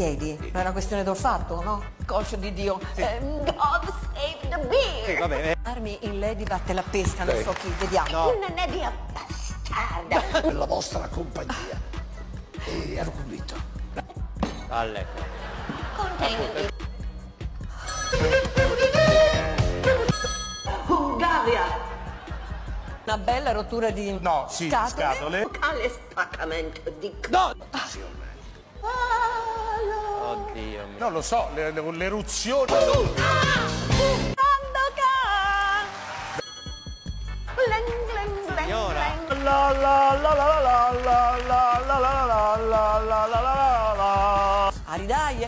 piedi. Non è una questione d'olfatto, no? Coscio di Dio. Eh, God save the beer. Sì, vabbè. eh. Armi in lady batte la pesca, non Sì. so chi, vediamo. No. Non è di bastarda. per la vostra compagnia. E ero convinto. Alle. Contenuti. Ungaria, Una bella rottura di No, sì, scatole. scatole. locale spaccamento di. No! Oddio mio. Non lo so, le- le- l'eruzione. Signora. La la la la la la la la la la la la la la la la. Ari dai,